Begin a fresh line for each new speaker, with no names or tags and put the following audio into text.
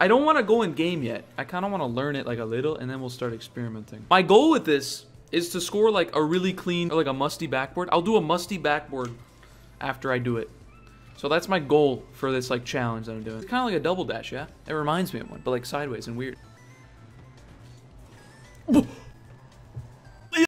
I don't want to go in game yet. I kind of want to learn it like a little, and then we'll start experimenting. My goal with this is to score like a really clean, or like a musty backboard. I'll do a musty backboard after I do it. So that's my goal for this like challenge that I'm doing. It's kind of like a double dash, yeah? It reminds me of one, but like sideways and weird.